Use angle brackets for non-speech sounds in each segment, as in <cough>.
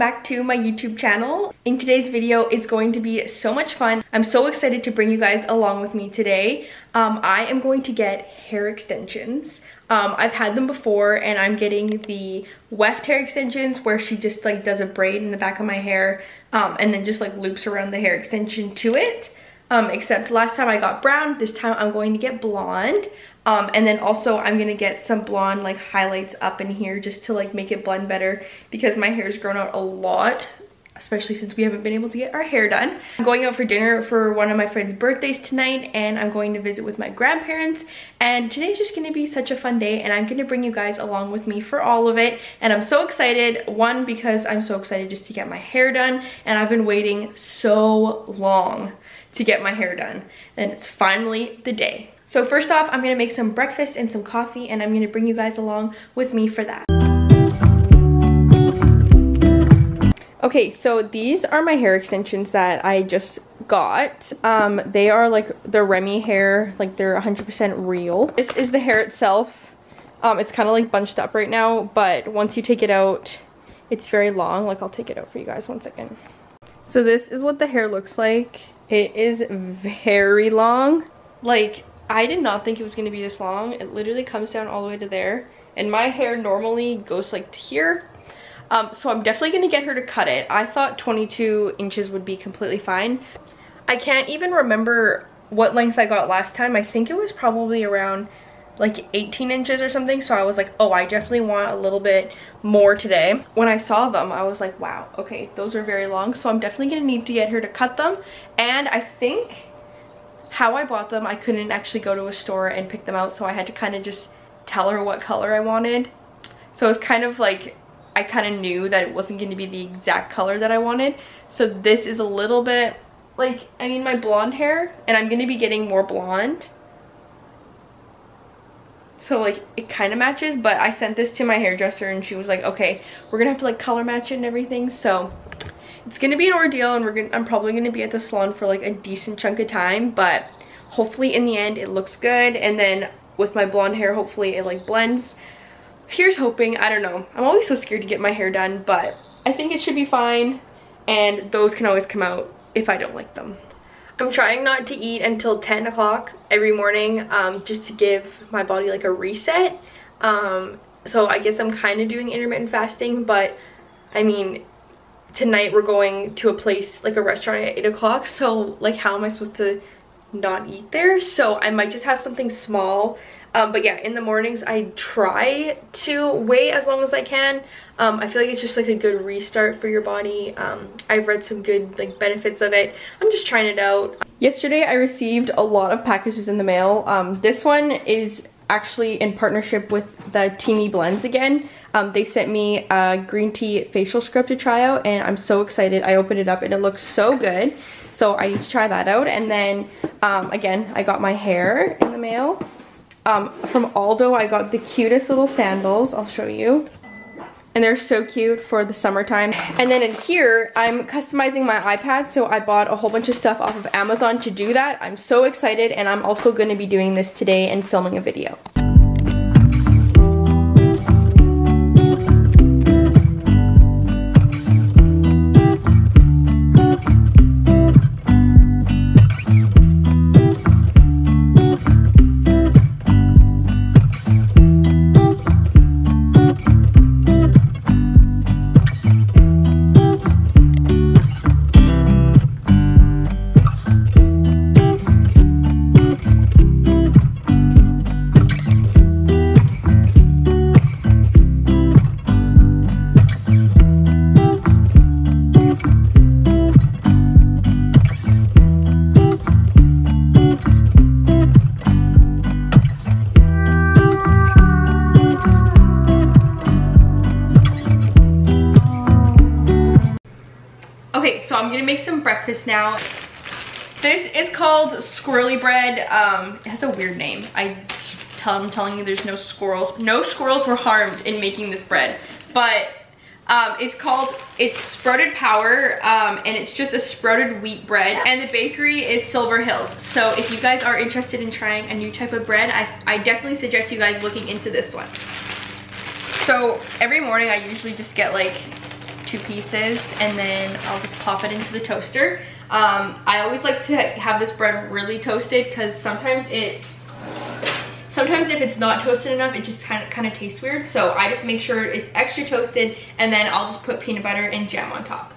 back to my YouTube channel. In today's video, it's going to be so much fun. I'm so excited to bring you guys along with me today. Um, I am going to get hair extensions. Um, I've had them before and I'm getting the weft hair extensions where she just like does a braid in the back of my hair um, and then just like loops around the hair extension to it. Um, except last time I got brown, this time I'm going to get blonde. Um, and then also I'm gonna get some blonde like highlights up in here just to like make it blend better because my hair's grown out a lot especially since we haven't been able to get our hair done. I'm going out for dinner for one of my friend's birthdays tonight and I'm going to visit with my grandparents and today's just gonna be such a fun day and I'm gonna bring you guys along with me for all of it and I'm so excited. One, because I'm so excited just to get my hair done and I've been waiting so long to get my hair done and it's finally the day. So first off, I'm gonna make some breakfast and some coffee and I'm gonna bring you guys along with me for that. Okay, so these are my hair extensions that I just got. Um, they are like the Remy hair, like they're 100% real. This is the hair itself. Um, it's kind of like bunched up right now, but once you take it out, it's very long. Like I'll take it out for you guys one second. So this is what the hair looks like. It is very long. Like I did not think it was going to be this long. It literally comes down all the way to there. And my hair normally goes like to here um, so I'm definitely going to get her to cut it. I thought 22 inches would be completely fine. I can't even remember what length I got last time. I think it was probably around like 18 inches or something. So I was like, oh, I definitely want a little bit more today. When I saw them, I was like, wow, okay, those are very long. So I'm definitely going to need to get her to cut them. And I think how I bought them, I couldn't actually go to a store and pick them out. So I had to kind of just tell her what color I wanted. So it was kind of like I kind of knew that it wasn't going to be the exact color that I wanted. So this is a little bit like, I mean my blonde hair and I'm going to be getting more blonde. So like it kind of matches, but I sent this to my hairdresser and she was like, okay, we're going to have to like color match it and everything. So it's to be an ordeal and we're gonna, I'm probably to be at the salon for like a decent chunk of time, but hopefully in the end it looks good. And then with my blonde hair, hopefully it like blends. Here's hoping i don't know. I'm always so scared to get my hair done but i think it should be fine and those can always come out if i don't like them. I'm trying not to eat until 10 o'clock every morning um, just to give my body like a reset. Um, so i guess i'm kind of doing intermittent fasting but i mean tonight we're going to a place like a restaurant at 8 o'clock so like how am i supposed to not eat there so i might just have something small um, but yeah, in the mornings, I try to wait as long as I can. Um, I feel like it's just like a good restart for your body. Um, I've read some good like benefits of it. I'm just trying it out. Yesterday, I received a lot of packages in the mail. Um, this one is actually in partnership with the Teami Blends again. Um, they sent me a green tea facial scrub to try out and I'm so excited. I opened it up and it looks so good. So I need to try that out. And then um, again, I got my hair in the mail. Um, from Aldo, I got the cutest little sandals. I'll show you. And they're so cute for the summertime. And then in here, I'm customizing my iPad. So I bought a whole bunch of stuff off of Amazon to do that. I'm so excited. And I'm also going to be doing this today and filming a video. Gonna make some breakfast now. This is called squirrelly bread. Um, it has a weird name. I tell, I'm telling you there's no squirrels. No squirrels were harmed in making this bread. But um, it's called, it's Sprouted Power, um, and it's just a sprouted wheat bread. And the bakery is Silver Hills. So if you guys are interested in trying a new type of bread, I, I definitely suggest you guys looking into this one. So every morning I usually just get like two pieces and then I'll just pop it into the toaster. Um, I always like to have this bread really toasted because sometimes it sometimes if it's not toasted enough it just kind of kind of tastes weird so i just make sure it's extra toasted and then i'll just put peanut butter and jam on top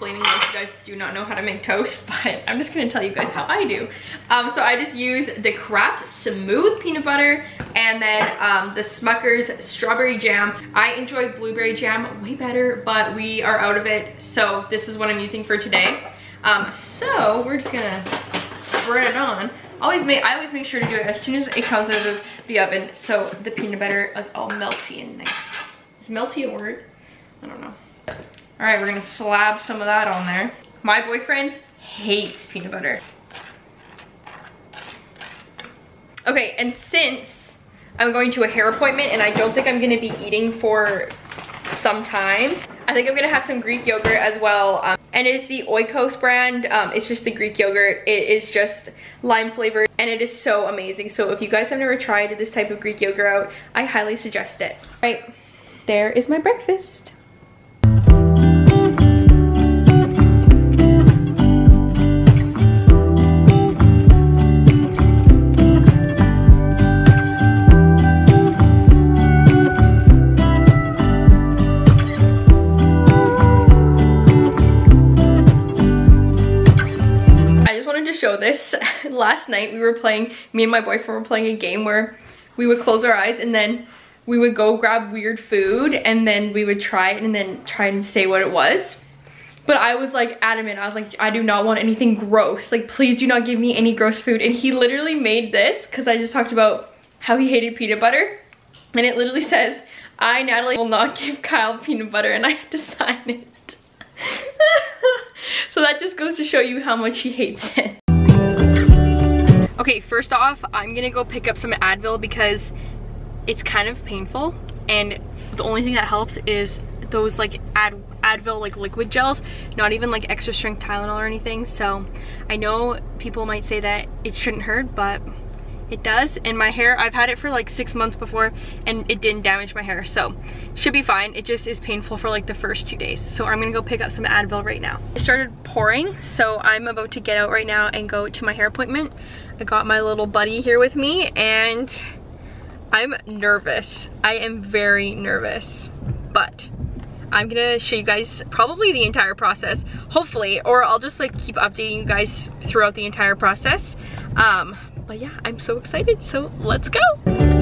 why explaining like you guys do not know how to make toast, <laughs> but I'm just gonna tell you guys how I do. Um, so I just use the Kraft Smooth Peanut Butter and then um, the Smucker's Strawberry Jam. I enjoy blueberry jam way better, but we are out of it. So this is what I'm using for today. Um, so we're just gonna spread it on. Always make, I always make sure to do it as soon as it comes out of the oven so the peanut butter is all melty and nice. Is melty a word? I don't know. All right, we're gonna slab some of that on there. My boyfriend hates peanut butter. Okay, and since I'm going to a hair appointment and I don't think I'm gonna be eating for some time, I think I'm gonna have some Greek yogurt as well. Um, and it is the Oikos brand. Um, it's just the Greek yogurt. It is just lime flavored and it is so amazing. So if you guys have never tried this type of Greek yogurt out, I highly suggest it. All right, there is my breakfast. Show this. <laughs> Last night we were playing, me and my boyfriend were playing a game where we would close our eyes and then we would go grab weird food and then we would try it and then try and say what it was. But I was like adamant, I was like, I do not want anything gross. Like, please do not give me any gross food. And he literally made this because I just talked about how he hated peanut butter. And it literally says, I, Natalie, will not give Kyle peanut butter. And I had to <laughs> sign it. <laughs> so that just goes to show you how much he hates it. Okay, first off, I'm gonna go pick up some Advil because it's kind of painful and the only thing that helps is those like Ad Advil like liquid gels, not even like extra strength Tylenol or anything. So I know people might say that it shouldn't hurt, but it does. And my hair, I've had it for like six months before and it didn't damage my hair. So should be fine. It just is painful for like the first two days. So I'm gonna go pick up some Advil right now. It started pouring, so I'm about to get out right now and go to my hair appointment. I got my little buddy here with me and I'm nervous. I am very nervous, but I'm gonna show you guys probably the entire process, hopefully, or I'll just like keep updating you guys throughout the entire process. Um, but yeah, I'm so excited, so let's go.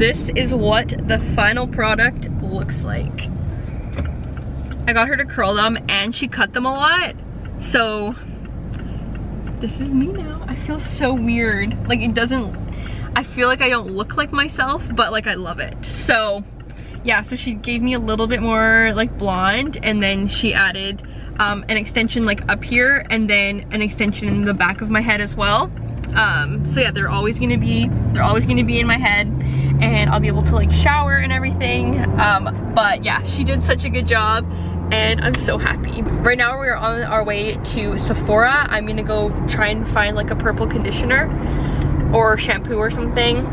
This is what the final product looks like. I got her to curl them and she cut them a lot. So this is me now. I feel so weird. Like it doesn't, I feel like I don't look like myself, but like I love it. So yeah, so she gave me a little bit more like blonde and then she added um, an extension like up here and then an extension in the back of my head as well. Um, so yeah, they're always gonna be, they're always gonna be in my head and I'll be able to like shower and everything. Um, but yeah, she did such a good job and I'm so happy. Right now we're on our way to Sephora. I'm gonna go try and find like a purple conditioner or shampoo or something.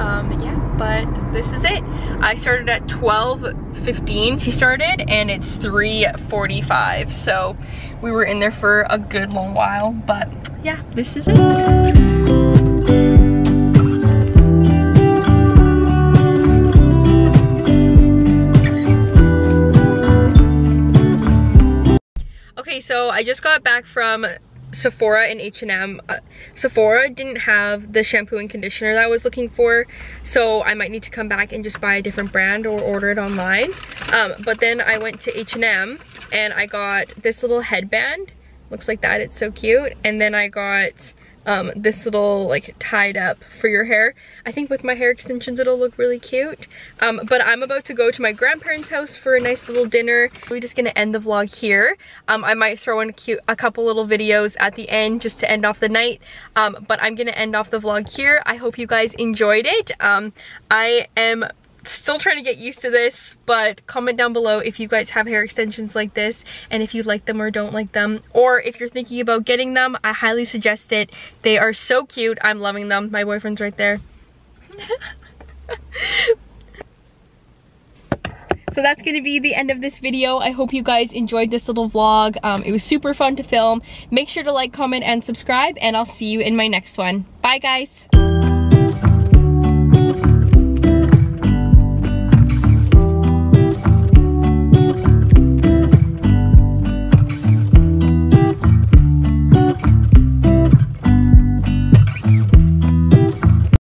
Um, yeah, but this is it. I started at 12.15, she started, and it's 3.45. So we were in there for a good long while, but yeah, this is it. Okay, so I just got back from Sephora and H&M. Uh, Sephora didn't have the shampoo and conditioner that I was looking for, so I might need to come back and just buy a different brand or order it online. Um, but then I went to H&M and I got this little headband. Looks like that, it's so cute. And then I got um, this little like tied up for your hair. I think with my hair extensions it'll look really cute. Um, but I'm about to go to my grandparents' house for a nice little dinner. We're just gonna end the vlog here. Um, I might throw in a, cute, a couple little videos at the end just to end off the night. Um, but I'm gonna end off the vlog here. I hope you guys enjoyed it. Um, I am still trying to get used to this, but comment down below if you guys have hair extensions like this and if you like them or don't like them. Or if you're thinking about getting them, I highly suggest it. They are so cute. I'm loving them. My boyfriend's right there. <laughs> So that's going to be the end of this video. I hope you guys enjoyed this little vlog. Um, it was super fun to film. Make sure to like, comment, and subscribe, and I'll see you in my next one. Bye, guys.